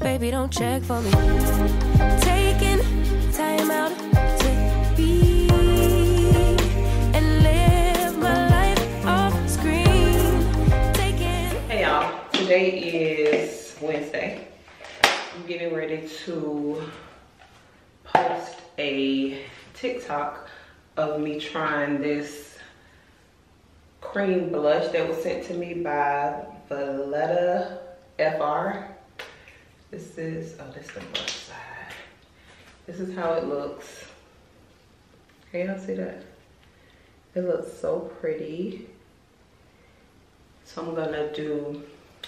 baby, don't check for me. Taking time out to be and live my life off screen. Taking. Hey y'all, today is Wednesday. I'm getting ready to post a TikTok of me trying this cream blush that was sent to me by Valletta FR. This is, oh, this is the blush side. This is how it looks. Can y'all see that? It looks so pretty. So I'm gonna do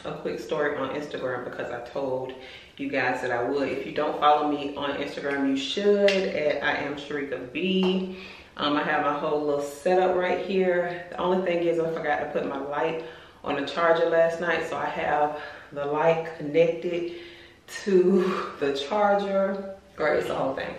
a quick story on Instagram because I told you guys that I would. If you don't follow me on Instagram, you should at I am Sherika B. Um, I have my whole little setup right here. The only thing is I forgot to put my light on the charger last night. So I have the light connected to the charger. Or it's the whole thing.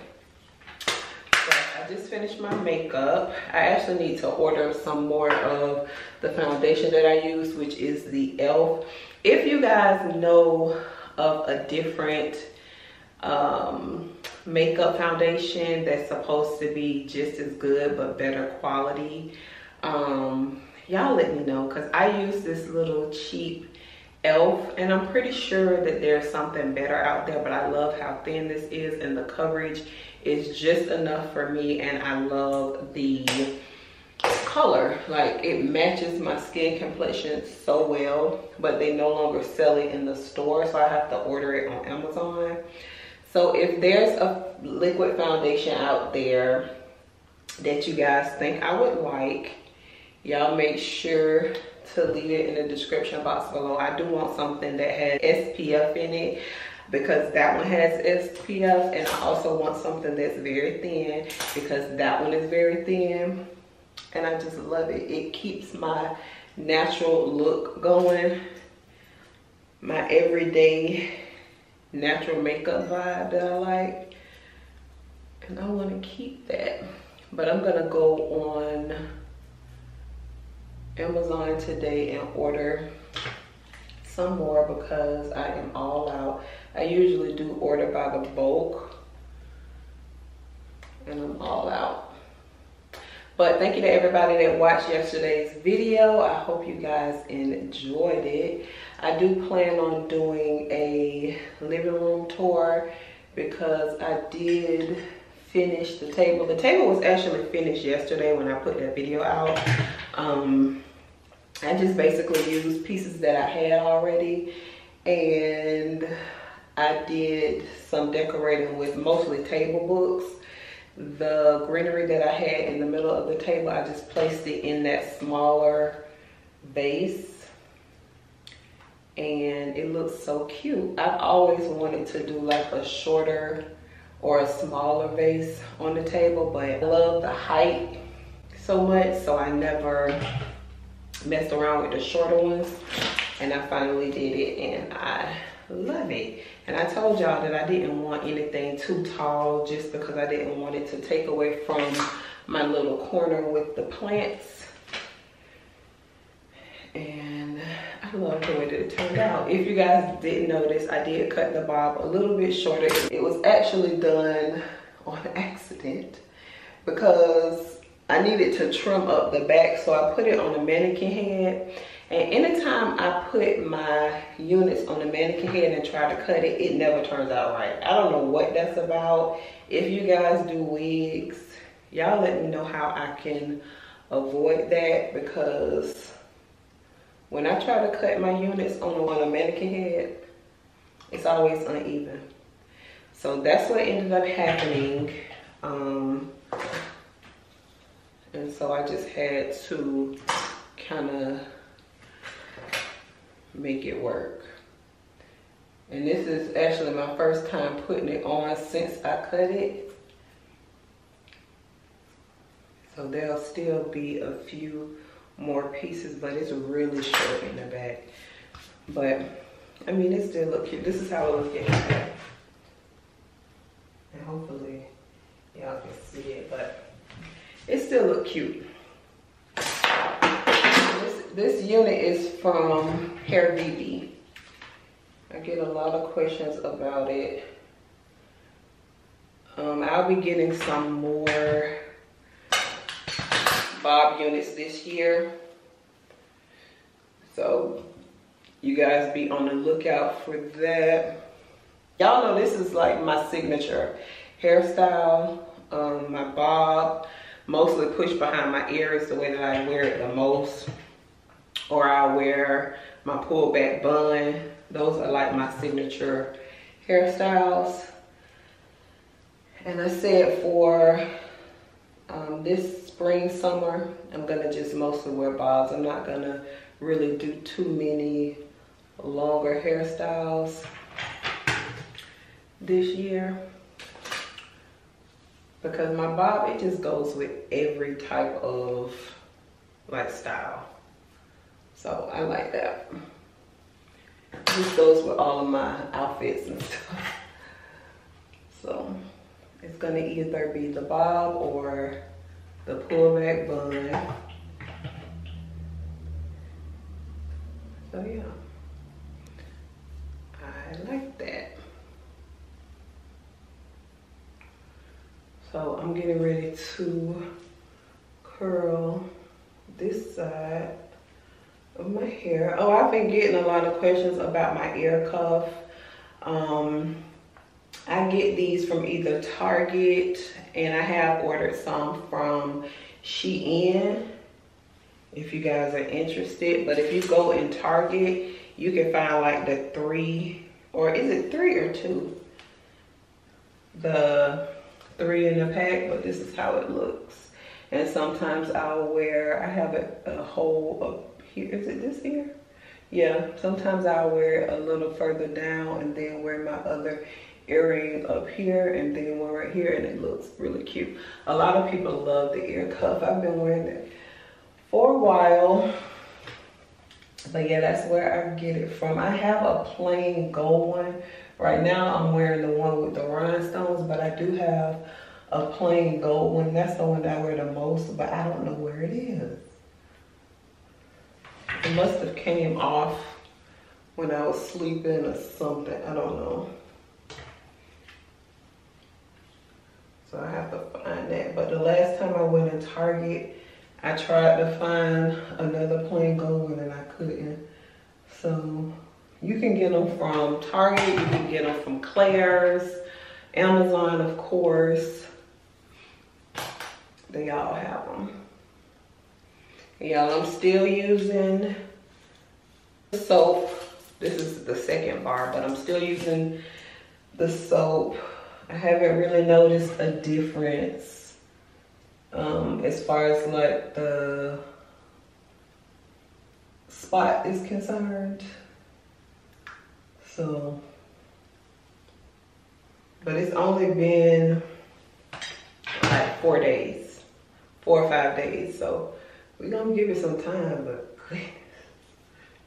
I just finished my makeup. I actually need to order some more of the foundation that I use, which is the e.l.f. If you guys know of a different um, makeup foundation that's supposed to be just as good but better quality, um, y'all let me know because I use this little cheap elf and i'm pretty sure that there's something better out there but i love how thin this is and the coverage is just enough for me and i love the color. Like it matches my skin complexion so well but they no longer sell it in the store so i have to order it on amazon. So if there's a liquid foundation out there that you guys think i would like y'all make sure to leave it in the description box below. I do want something that has SPF in it because that one has SPF and I also want something that's very thin because that one is very thin and I just love it. It keeps my natural look going, my everyday natural makeup vibe that I like and I want to keep that. But I'm gonna go on Amazon today and order some more because I am all out. I usually do order by the bulk and I'm all out. But thank you to everybody that watched yesterday's video. I hope you guys enjoyed it. I do plan on doing a living room tour because I did finish the table. The table was actually finished yesterday when I put that video out. Um, I just basically used pieces that I had already and I did some decorating with mostly table books. The greenery that I had in the middle of the table, I just placed it in that smaller vase and it looks so cute. I've always wanted to do like a shorter or a smaller vase on the table, but I love the height so much, so I never messed around with the shorter ones and I finally did it and I love it. And I told y'all that I didn't want anything too tall just because I didn't want it to take away from my little corner with the plants. And I love the way that it turned out. If you guys didn't notice, I did cut the bob a little bit shorter. It was actually done on accident because I needed to trim up the back, so I put it on a mannequin head. And anytime I put my units on the mannequin head and try to cut it, it never turns out right. I don't know what that's about. If you guys do wigs, y'all let me know how I can avoid that because when I try to cut my units on a, on a mannequin head, it's always uneven. So that's what ended up happening. Um, and so I just had to kind of make it work. And this is actually my first time putting it on since I cut it. So there'll still be a few more pieces, but it's really short in the back. But, I mean, it still look cute. This is how it looks in the back. And hopefully y'all can see it, but it still look cute. This, this unit is from Hair BB. I get a lot of questions about it. Um, I'll be getting some more bob units this year. So you guys be on the lookout for that. Y'all know this is like my signature hairstyle. Um, my bob, mostly pushed behind my ears the way that I wear it the most. Or I wear my pullback bun. Those are like my signature hairstyles. And I said for um, this spring, summer, I'm gonna just mostly wear bobs. I'm not gonna really do too many longer hairstyles this year because my bob it just goes with every type of like style so I like that. This goes with all of my outfits and stuff. So it's gonna either be the bob or the pullback bun. So yeah. I like that So I'm getting ready to curl this side of my hair. Oh, I've been getting a lot of questions about my ear cuff. Um, I get these from either Target and I have ordered some from Shein if you guys are interested. But if you go in Target, you can find like the three, or is it three or two? The three in a pack, but this is how it looks. And sometimes I'll wear, I have a, a hole up here. Is it this here? Yeah, sometimes I'll wear it a little further down and then wear my other earring up here and then one right here and it looks really cute. A lot of people love the ear cuff. I've been wearing it for a while. But yeah, that's where I get it from. I have a plain gold one Right now I'm wearing the one with the rhinestones, but I do have a plain gold one. That's the one that I wear the most, but I don't know where it is. It must have came off when I was sleeping or something. I don't know. So I have to find that. But the last time I went in Target, I tried to find another plain gold one and I couldn't. So you can get them from Target, you can get them from Claire's, Amazon, of course. They all have them. Y'all, I'm still using the soap. This is the second bar, but I'm still using the soap. I haven't really noticed a difference um, as far as like the spot is concerned. So, but it's only been like four days, four or five days. So we're gonna give it some time, but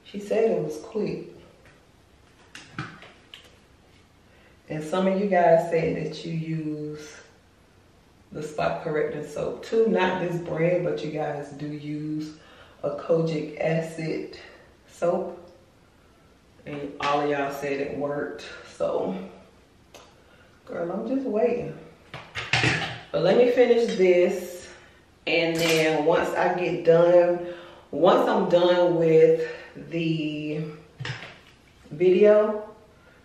she said it was quick. And some of you guys say that you use the spot correcting soap too. Not this brand, but you guys do use a kojic acid soap and all of y'all said it worked. So, girl, I'm just waiting. But let me finish this. And then once I get done, once I'm done with the video,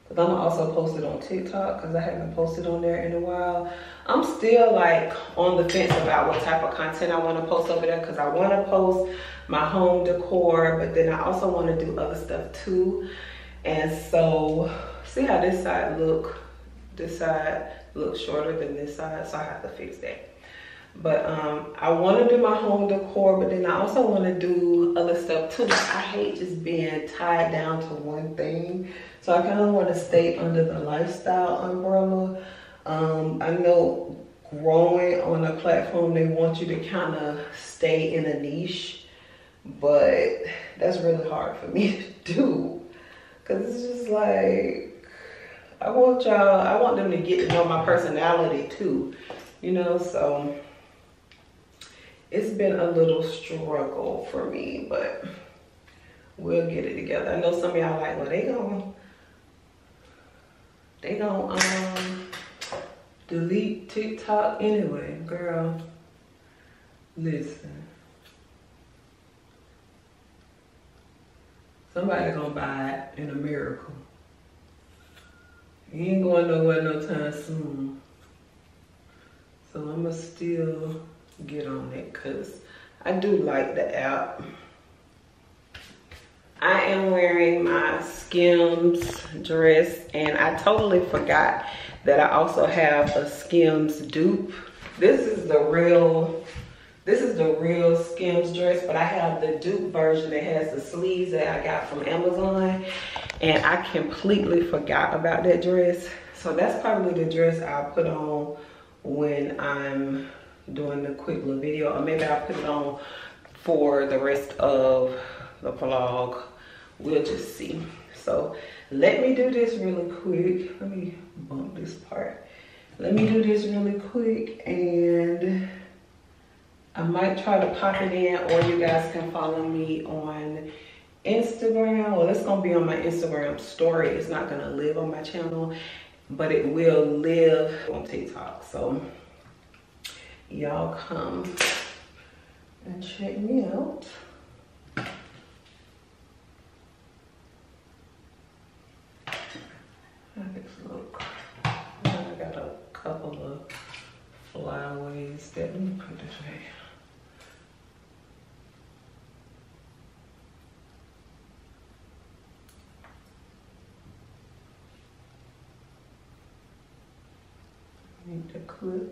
because I'm also post it on TikTok because I haven't posted on there in a while. I'm still like on the fence about what type of content I want to post over there because I want to post my home decor, but then I also want to do other stuff too. And so, see how this side look? This side looks shorter than this side, so I have to fix that. But um, I want to do my home decor, but then I also want to do other stuff too. I hate just being tied down to one thing. So I kind of want to stay under the lifestyle umbrella. Um, I know growing on a platform, they want you to kind of stay in a niche, but that's really hard for me to do. Cause it's just like, I want y'all, I want them to get to know my personality too, you know, so it's been a little struggle for me, but we'll get it together. I know some of y'all like, well, they gonna, they gonna um delete TikTok anyway, girl. Listen. Somebody gonna buy it in a miracle. You ain't going nowhere no time soon. So I'ma still get on it because I do like the app. I am wearing my Skims dress and I totally forgot that I also have a Skims dupe. This is the real, this is the real Skims dress, but I have the dupe version that has the sleeves that I got from Amazon and I completely forgot about that dress. So that's probably the dress I'll put on when I'm doing the quick little video or maybe I'll put it on for the rest of the vlog. We'll just see. So let me do this really quick. Let me bump this part. Let me do this really quick and I might try to pop it in or you guys can follow me on Instagram well it's gonna be on my Instagram story it's not gonna live on my channel but it will live on TikTok so y'all come and check me out. Look? I got a couple of flyaways that let me put this way. Need.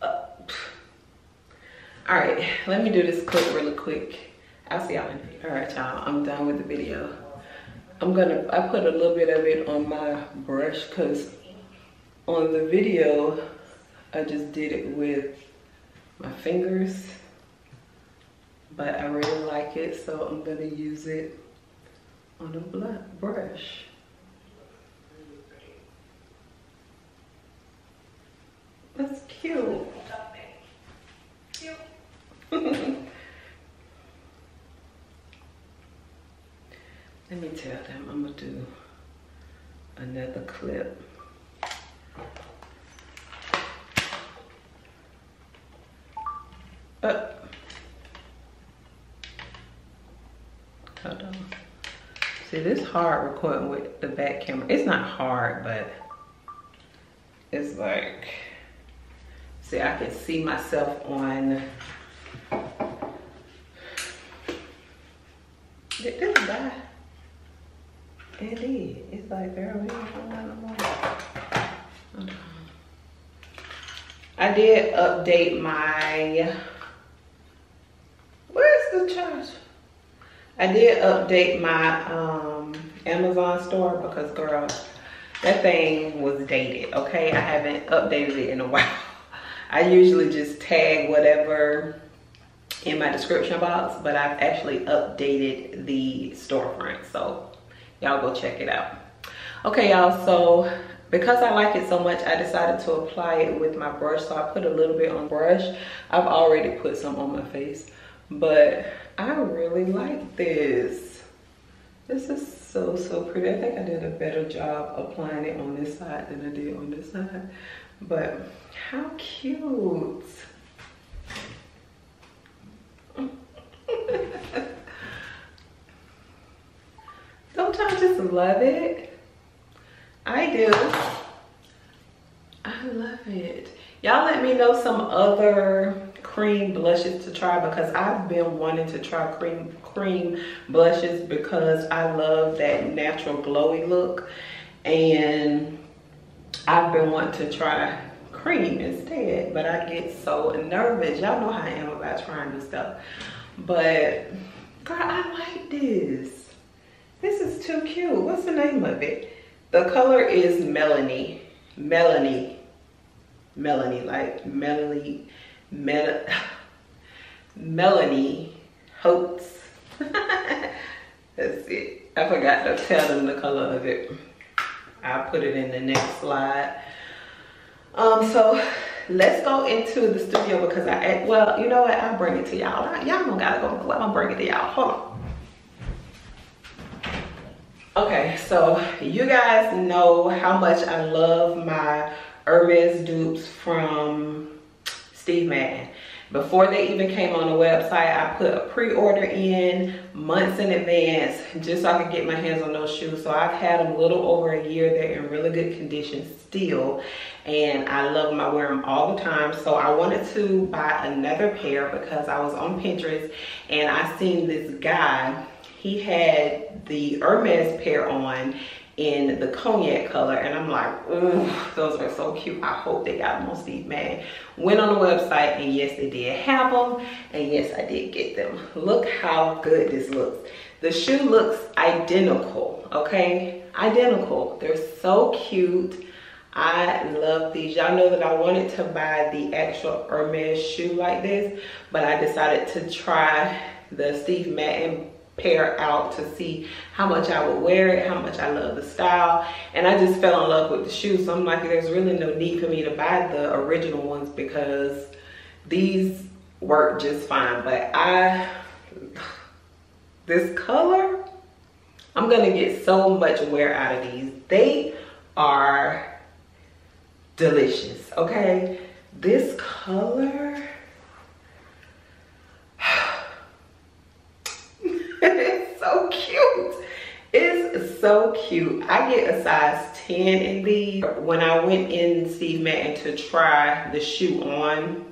Uh, all right, let me do this clip really quick. I'll see y'all in All right, y'all, I'm done with the video. I'm gonna, I put a little bit of it on my brush because on the video, I just did it with my fingers, but I really like it, so I'm gonna use it on a black brush. That's cute. Let me tell them I'm gonna do another clip. See, this hard recording with the back camera. It's not hard, but it's like, see, I can see myself on Did this die? It did. It's like no more. Mm-hmm. I did update my. I did update my um, Amazon store because, girl, that thing was dated. Okay, I haven't updated it in a while. I usually just tag whatever in my description box, but I've actually updated the storefront. So y'all go check it out. Okay, y'all, so because I like it so much, I decided to apply it with my brush. So I put a little bit on brush. I've already put some on my face, but I really like this. This is so, so pretty. I think I did a better job applying it on this side than I did on this side. But how cute. Don't y'all just love it? I do. I love it. Y'all let me know some other cream blushes to try because I've been wanting to try cream cream blushes because I love that natural glowy look. And I've been wanting to try cream instead but I get so nervous. Y'all know how I am about trying this stuff. But girl I like this. This is too cute. What's the name of it? The color is Melanie. Melanie. Melanie like Melanie Mel Melanie Hopes that's it I forgot to tell them the color of it I'll put it in the next slide. Um, so let's go into the studio because I, well, you know what? I'll bring it to y'all. Y'all don't gotta go, I'm gonna bring it to y'all. Hold on. Okay, so you guys know how much I love my Hermes dupes from Steve Madden. Before they even came on the website, I put a pre-order in months in advance just so I could get my hands on those shoes. So I've had them a little over a year. They're in really good condition still. And I love them. I wear them all the time. So I wanted to buy another pair because I was on Pinterest and I seen this guy he had the Hermes pair on in the cognac color and I'm like, ooh, those are so cute. I hope they got on Steve Madden. Went on the website and yes, they did have them and yes, I did get them. Look how good this looks. The shoe looks identical, okay? Identical. They're so cute. I love these. Y'all know that I wanted to buy the actual Hermes shoe like this, but I decided to try the Steve Madden pair out to see how much I would wear it, how much I love the style. And I just fell in love with the shoes. So I'm like, there's really no need for me to buy the original ones because these work just fine. But I, this color, I'm gonna get so much wear out of these. They are delicious, okay? This color, so cute. It's so cute. I get a size 10 in these. When I went in Steve Madden to try the shoe on,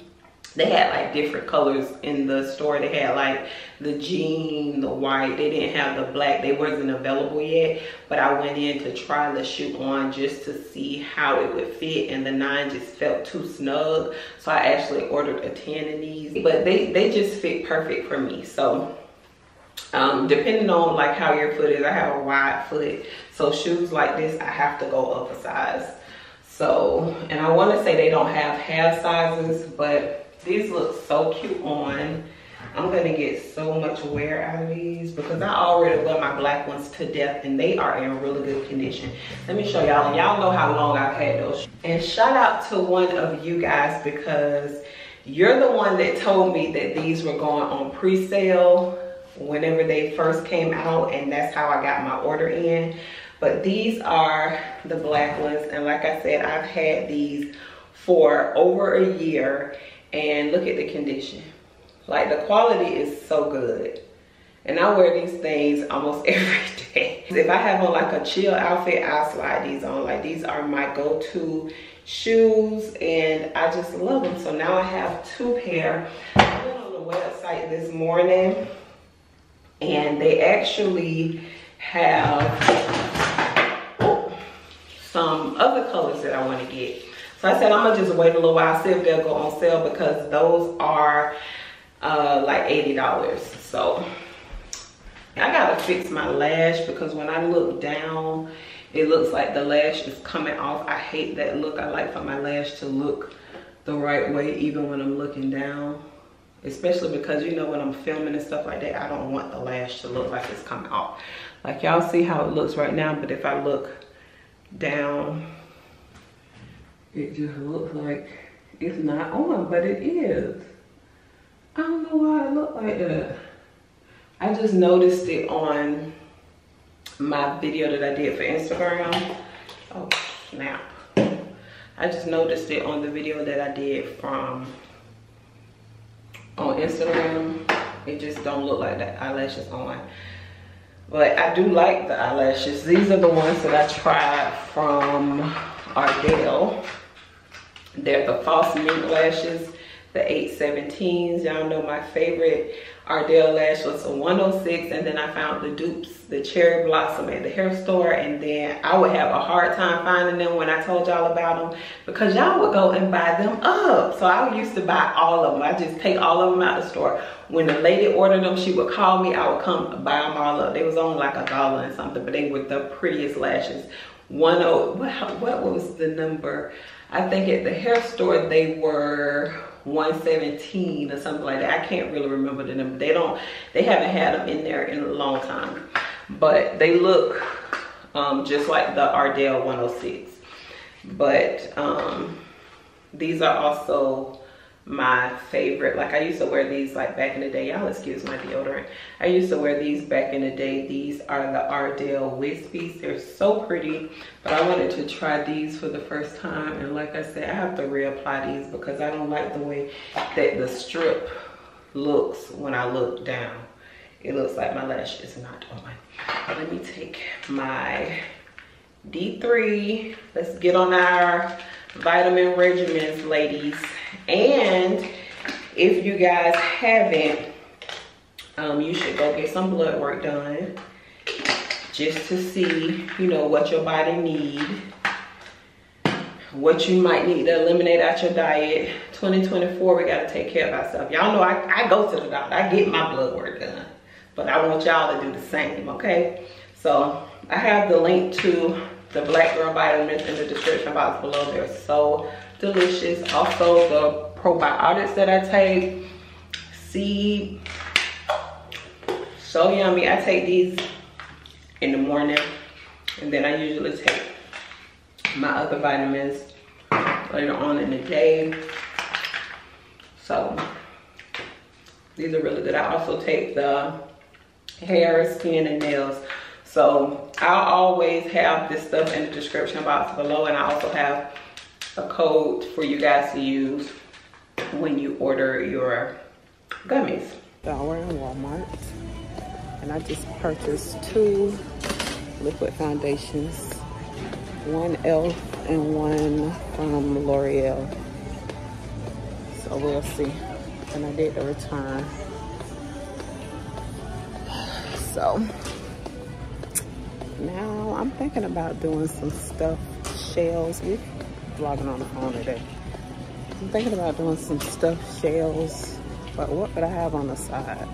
they had like different colors in the store. They had like the jean, the white. They didn't have the black. They wasn't available yet. But I went in to try the shoe on just to see how it would fit. And the nine just felt too snug. So I actually ordered a 10 in these. But they, they just fit perfect for me. So um, depending on like how your foot is, I have a wide foot. So shoes like this, I have to go up a size. So, and I want to say they don't have half sizes, but these look so cute on. I'm gonna get so much wear out of these because I already wear my black ones to death and they are in really good condition. Let me show y'all y'all know how long I've had those. And shout out to one of you guys because you're the one that told me that these were going on pre-sale whenever they first came out and that's how I got my order in. But these are the black ones and like I said, I've had these for over a year and look at the condition. Like the quality is so good. And I wear these things almost every day. If I have on like a chill outfit, I'll slide these on. Like these are my go-to shoes and I just love them. So now I have two pair. I went on the website this morning and they actually have some other colors that I want to get. So I said I'm gonna just wait a little while, see if they'll go on sale because those are uh, like $80. So I gotta fix my lash because when I look down, it looks like the lash is coming off. I hate that look. I like for my lash to look the right way even when I'm looking down especially because you know when I'm filming and stuff like that I don't want the lash to look like it's coming off. Like y'all see how it looks right now but if I look down it just looks like it's not on but it is. I don't know why it looked like that. I just noticed it on my video that I did for Instagram. Oh snap. I just noticed it on the video that I did from on Instagram, it just don't look like that eyelashes on. But I do like the eyelashes. These are the ones that I tried from Ardell. They're the false mink lashes, the 817s. Y'all know my favorite Ardell lash was a 106 and then I found the dupes, the cherry blossom at the hair store and then I would have a hard time finding them when I told y'all about them because y'all would go and buy them up. So I used to buy all of them. I just take all of them out of the store. When the lady ordered them, she would call me. I would come buy them all up. They was only like a dollar and something, but they were the prettiest lashes. One oh, what, what was the number? I think at the hair store they were 117 or something like that. I can't really remember the number. They don't, they haven't had them in there in a long time. But they look um, just like the Ardell 106. But um, these are also my favorite. Like I used to wear these like back in the day. Y'all excuse my deodorant. I used to wear these back in the day. These are the Ardell Wispies. They're so pretty. But I wanted to try these for the first time. And like I said, I have to reapply these because I don't like the way that the strip looks when I look down. It looks like my lash is not on. Let me take my D3. Let's get on our vitamin regimens, ladies. And if you guys haven't, um, you should go get some blood work done just to see, you know, what your body need, what you might need to eliminate out your diet. 2024, we gotta take care of ourselves. Y'all know I, I go to the doctor, I get my blood work done, but I want y'all to do the same, okay? So I have the link to the Black Girl Vitamins in the description box below. They're so delicious. Also the probiotics that I take, seed, so yummy. I take these in the morning and then I usually take my other vitamins later on in the day. So these are really good. I also take the hair, skin, and nails. So I'll always have this stuff in the description box below and I also have a code for you guys to use when you order your gummies. Dollar in Walmart and I just purchased two liquid foundations, one e.l.f. and one from L'Oreal. So we'll see. And I did the return. So now I'm thinking about doing some stuff shells. We're vlogging on the phone today. I'm thinking about doing some stuffed shells. But what could I have on the side?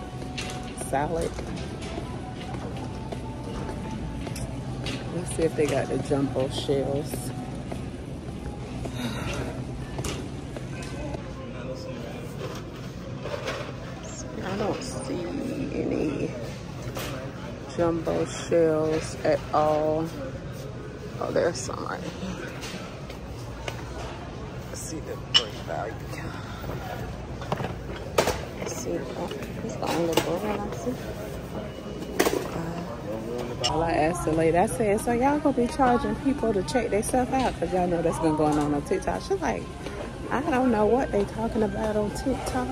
Salad. Let's see if they got the jumbo shells. I don't see any jumbo shells at all. Oh, there's some right here. Let's see the Let's see, it's the only I see. All I asked the lady, I said, so y'all gonna be charging people to check their stuff out? Cause y'all know that's been going on on TikTok. She's like, I don't know what they talking about on TikTok.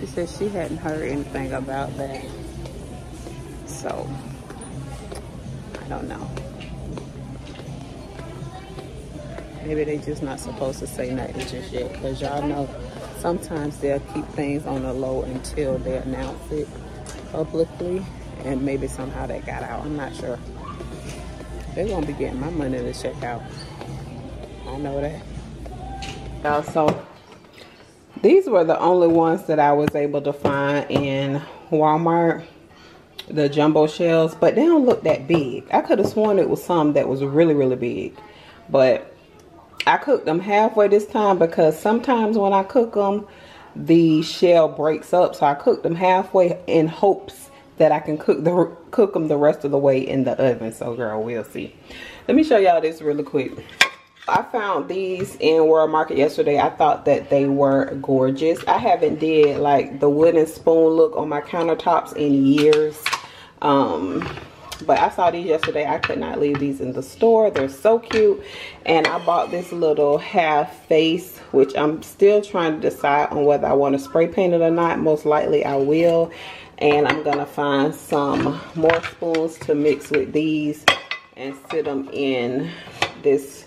She said she hadn't heard anything about that. So, I don't know. Maybe they just not supposed to say nothing just yet. Because y'all know sometimes they'll keep things on the low until they announce it publicly. And maybe somehow that got out. I'm not sure. They're going to be getting my money to check out. I know that. Uh, also, these were the only ones that I was able to find in Walmart the jumbo shells, but they don't look that big. I could have sworn it was some that was really, really big. But I cooked them halfway this time because sometimes when I cook them, the shell breaks up. So I cooked them halfway in hopes that I can cook the cook them the rest of the way in the oven. So girl, we'll see. Let me show y'all this really quick. I found these in World Market yesterday. I thought that they were gorgeous. I haven't did like the wooden spoon look on my countertops in years. Um, but I saw these yesterday. I could not leave these in the store. They're so cute. And I bought this little half face, which I'm still trying to decide on whether I want to spray paint it or not. Most likely I will. And I'm going to find some more spoons to mix with these and sit them in this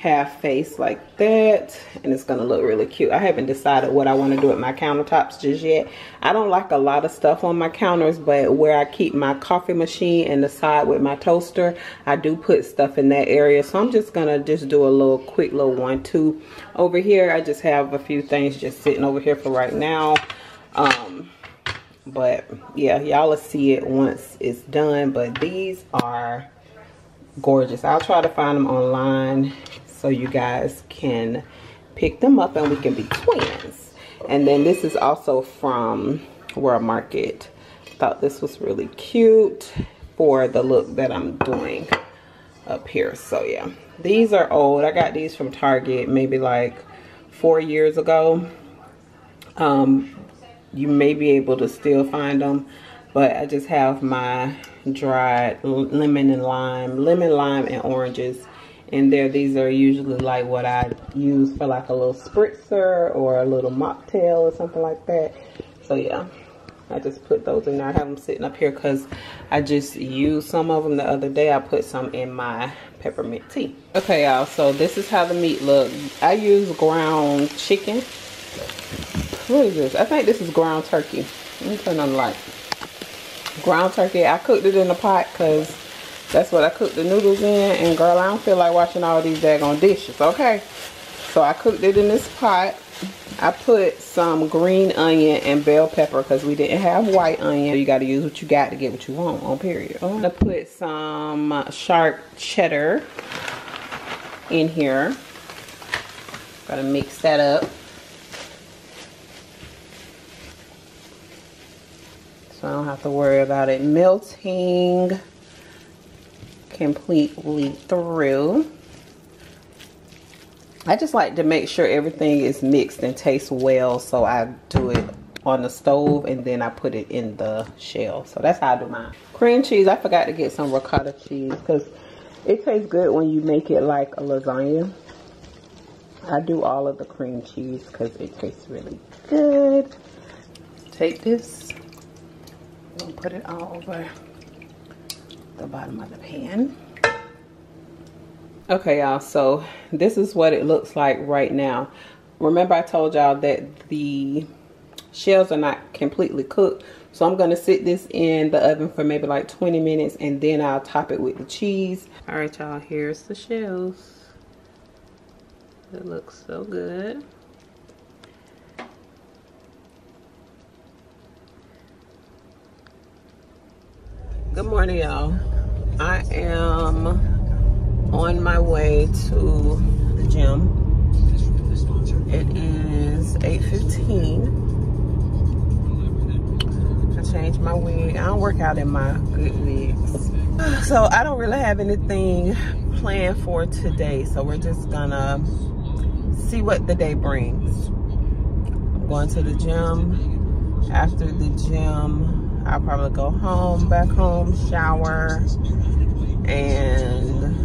half face like that and it's gonna look really cute. I haven't decided what i want to do with my countertops just yet. I don't like a lot of stuff on my counters but where i keep my coffee machine and the side with my toaster i do put stuff in that area. So i'm just gonna just do a little quick little one two over here i just have a few things just sitting over here for right now. Um but yeah y'all will see it once it's done but these are gorgeous. I'll try to find them online so you guys can pick them up and we can be twins. And then this is also from World Market. Thought this was really cute for the look that I'm doing up here. So yeah, these are old. I got these from Target maybe like four years ago. Um, you may be able to still find them, but I just have my dried lemon and lime, lemon, lime, and oranges in there. These are usually like what I use for like a little spritzer or a little mocktail or something like that. So yeah, I just put those in there. I have them sitting up here because I just used some of them the other day. I put some in my peppermint tea. Okay, y'all, so this is how the meat look. I use ground chicken. What is this? I think this is ground turkey. Let me turn on the light. Ground turkey. I cooked it in a pot because that's what I cooked the noodles in. And girl, I don't feel like washing all these daggone dishes, okay? So I cooked it in this pot. I put some green onion and bell pepper because we didn't have white onion. You got to use what you got to get what you want on period. I'm going to put some sharp cheddar in here. Got to mix that up. So I don't have to worry about it melting completely through. I just like to make sure everything is mixed and tastes well. So I do it on the stove and then I put it in the shell. So that's how I do mine. Cream cheese, I forgot to get some ricotta cheese because it tastes good when you make it like a lasagna. I do all of the cream cheese because it tastes really good. Take this and put it all over the bottom of the pan. Okay, y'all, so this is what it looks like right now. Remember I told y'all that the shells are not completely cooked. So I'm going to sit this in the oven for maybe like 20 minutes and then I'll top it with the cheese. All right, y'all, here's the shells. It looks so good. Good morning, y'all. I am on my way to the gym. It is 8.15. I changed my wig. I don't work out in my good wigs. So I don't really have anything planned for today. So we're just gonna see what the day brings. I'm going to the gym. After the gym, I'll probably go home, back home, shower, and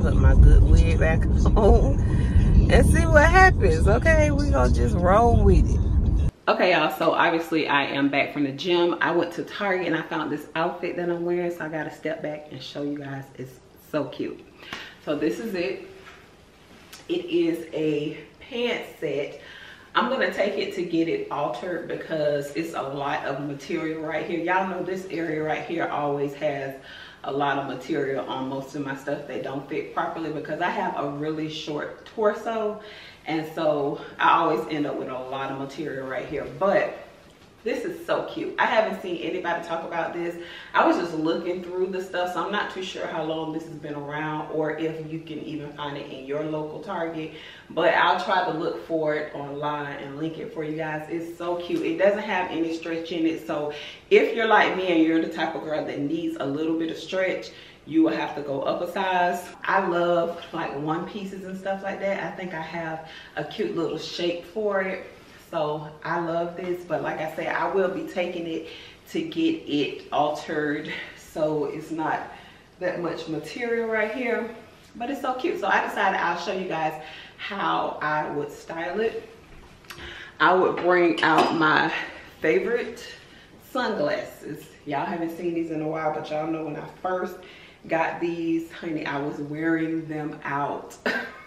put my good wig back on and see what happens, okay? we gonna just roll with it. Okay, y'all, so obviously I am back from the gym. I went to Target and I found this outfit that I'm wearing, so I gotta step back and show you guys. It's so cute. So this is it. It is a pant set I'm gonna take it to get it altered because it's a lot of material right here. Y'all know this area right here always has a lot of material on most of my stuff that don't fit properly because I have a really short torso and so I always end up with a lot of material right here. But this is so cute. I haven't seen anybody talk about this. I was just looking through the stuff, so I'm not too sure how long this has been around or if you can even find it in your local Target. But I'll try to look for it online and link it for you guys. It's so cute. It doesn't have any stretch in it, so if you're like me and you're the type of girl that needs a little bit of stretch, you will have to go up a size. I love like one pieces and stuff like that. I think I have a cute little shape for it so I love this, but like I said, I will be taking it to get it altered so it's not that much material right here. But it's so cute. So I decided I'll show you guys how I would style it. I would bring out my favorite sunglasses. Y'all haven't seen these in a while, but y'all know when I first got these, honey, I was wearing them out.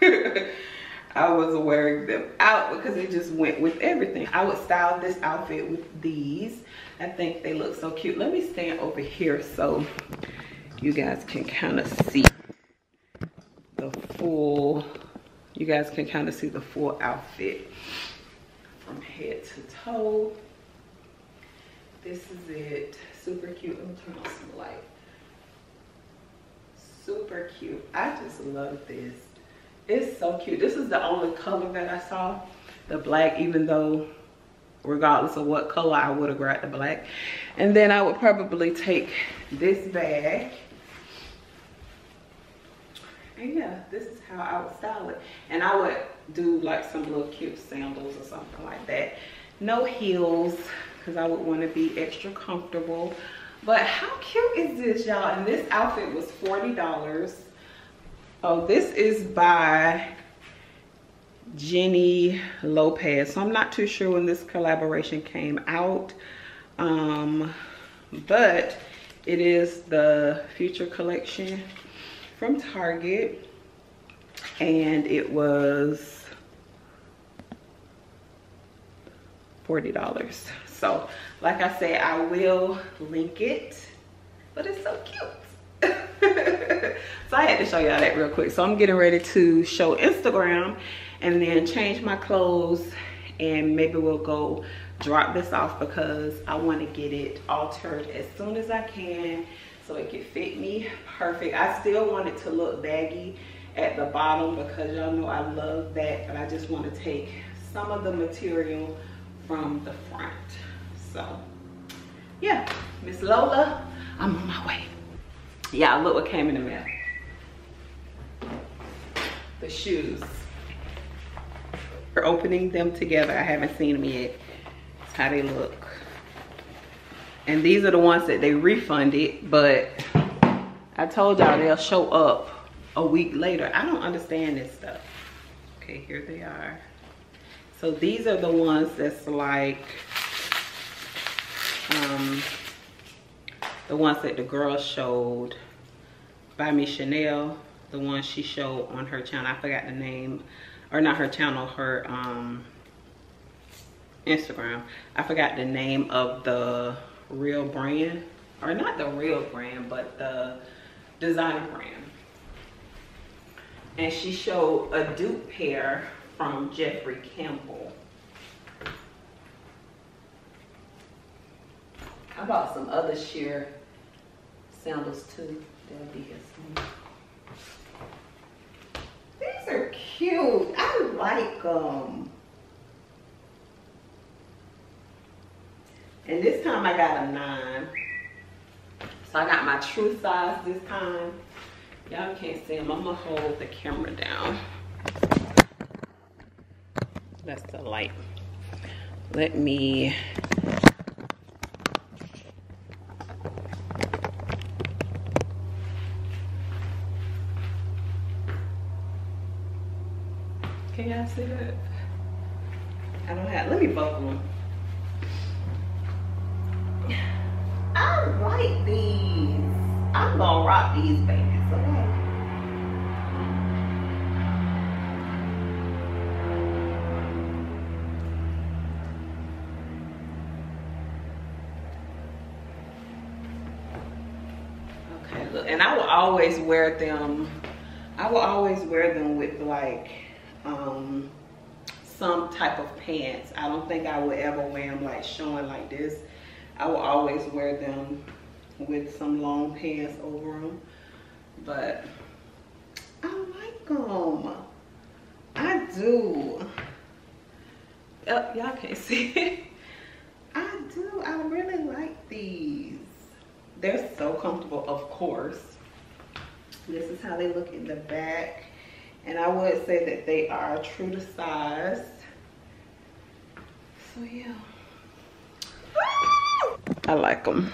I was wearing them out because it just went with everything. I would style this outfit with these. I think they look so cute. Let me stand over here so you guys can kind of see the full, you guys can kind of see the full outfit from head to toe. This is it. Super cute. Let me turn on some light. Super cute. I just love this. It's so cute. This is the only color that I saw, the black, even though regardless of what color I would have grabbed the black. And then I would probably take this bag. And yeah, this is how I would style it. And I would do like some little cute sandals or something like that. No heels, because I would want to be extra comfortable. But how cute is this, y'all? And this outfit was $40. Oh, this is by Jenny Lopez. So I'm not too sure when this collaboration came out. Um, but it is the Future Collective from Target. And it was $40. So like I said, I will link it, but it's so cute. So I had to show y'all that real quick. So I'm getting ready to show Instagram and then change my clothes and maybe we'll go drop this off because I want to get it altered as soon as I can so it can fit me perfect. I still want it to look baggy at the bottom because y'all know I love that but I just want to take some of the material from the front. So yeah, Miss Lola, I'm on my way. Yeah, look what came in the mail. The shoes. We're opening them together. I haven't seen them yet. That's how they look. And these are the ones that they refunded, but I told y'all they'll show up a week later. I don't understand this stuff. Okay, here they are. So these are the ones that's like, um, the ones that the girl showed by me Chanel, the one she showed on her channel. I forgot the name or not her channel, her um, Instagram. I forgot the name of the real brand, or not the real brand, but the designer brand. And she showed a dupe pair from Jeffrey Campbell. I bought some other sheer sandals too. They'll be soon. These are cute. I like them. And this time I got a nine. So I got my true size this time. Y'all can't see them. I'm gonna hold the camera down. That's the light. Let me Can y'all? I don't have, let me buckle them. I like these. I'm gonna rock these babies, okay? Okay, look, and I will always wear them. I will always wear them with like some type of pants. I don't think I would ever wear them like showing like this. I will always wear them with some long pants over them. But I like them. I do. Oh, Y'all can't see it. I do. I really like these. They're so comfortable, of course. This is how they look in the back. And I would say that they are true to size. So yeah. I like them.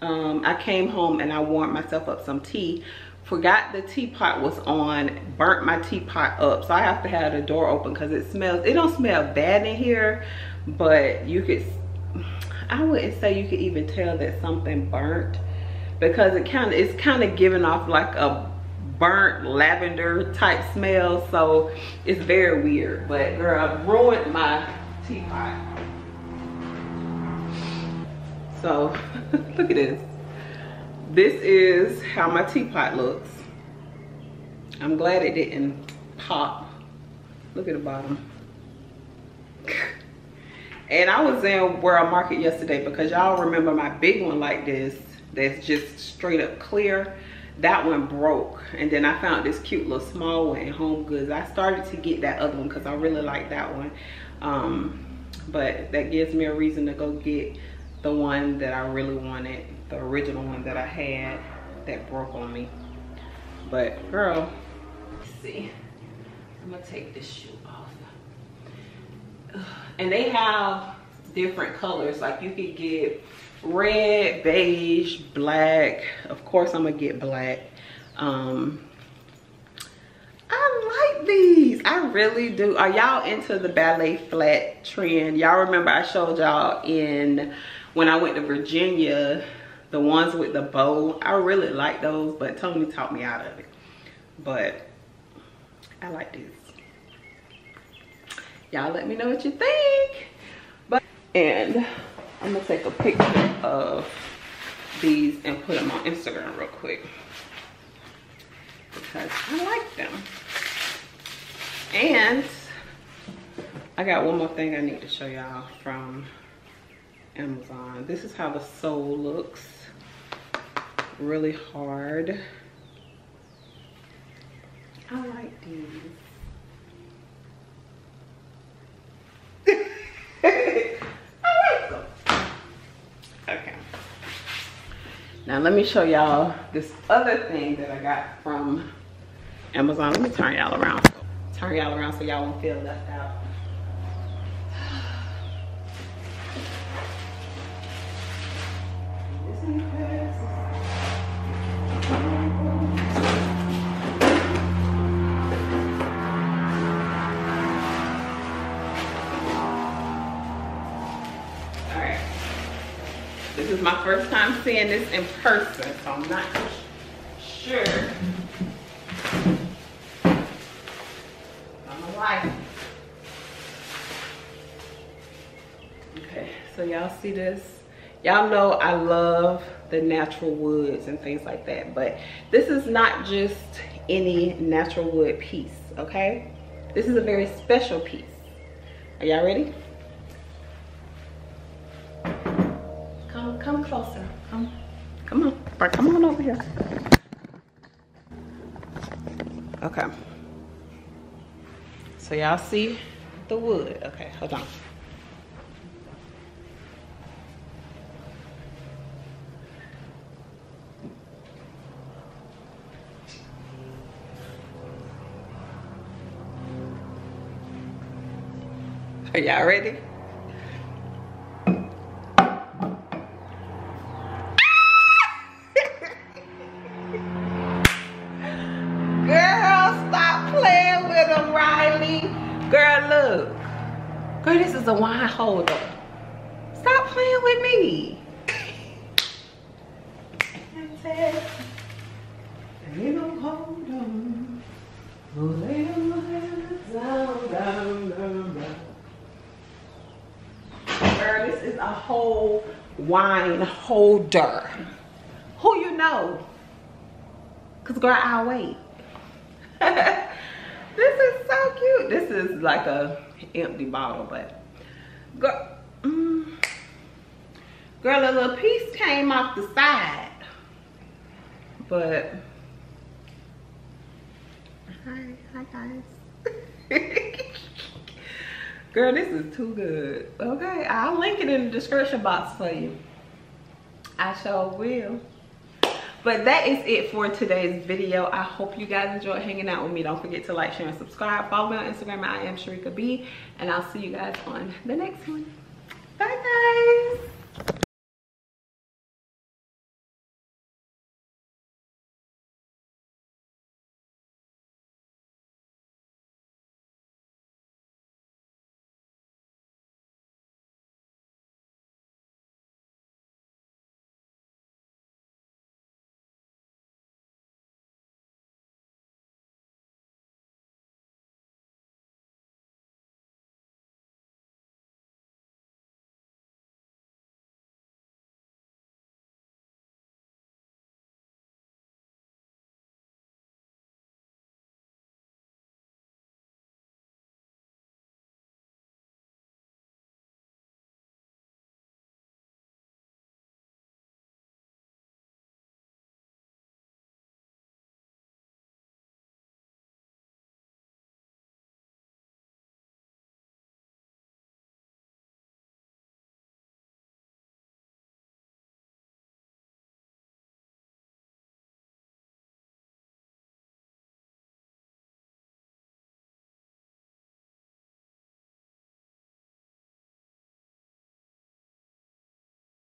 Um, I came home and I warmed myself up some tea. Forgot the teapot was on, burnt my teapot up. So I have to have the door open because it smells, it don't smell bad in here, but you could, I wouldn't say you could even tell that something burnt because it kind of, it's kind of giving off like a burnt lavender type smell. So it's very weird, but girl, I ruined my teapot. So look at this. This is how my teapot looks. I'm glad it didn't pop. Look at the bottom. And I was in World Market yesterday because y'all remember my big one like this that's just straight up clear. That one broke. And then I found this cute little small one in Home Goods. I started to get that other one because I really like that one. Um, but that gives me a reason to go get the one that I really wanted, the original one that I had that broke on me. But girl, see, I'm gonna take this shoe off. And they have different colors. Like you could get red, beige, black. Of course I'm gonna get black. Um, I like these. I really do. Are y'all into the ballet flat trend? Y'all remember I showed y'all in when I went to Virginia, the ones with the bow. I really like those, but Tony taught me out of it. But I like these. Y'all let me know what you think. And I'm gonna take a picture of these and put them on Instagram real quick because I like them. And I got one more thing I need to show y'all from Amazon. This is how the sole looks. Really hard. I like these. Okay. Now let me show y'all this other thing that I got from Amazon. Let me turn y'all around. Turn y'all around so y'all won't feel left out. Is my first time seeing this in person, so I'm not sure. I'm. Okay, so y'all see this? Y'all know I love the natural woods and things like that, but this is not just any natural wood piece, okay? This is a very special piece. Are y'all ready? Closer. Come, come on. Right, come on over here. Okay. So y'all see the wood. Okay, hold on. Are y'all ready? Girl, this is a wine holder. Stop playing with me. Girl, this is a whole wine holder. Who you know? Cause girl, I'll wait. this is so cute. This is like a empty bottle, but girl, mm, girl, a little piece came off the side. But hi, hi guys. Girl, this is too good. Okay, I'll link it in the description box for you. I sure will. But that is it for today's video. I hope you guys enjoyed hanging out with me. Don't forget to like, share, and subscribe. Follow me on Instagram I am Sherika B. And I'll see you guys on the next one.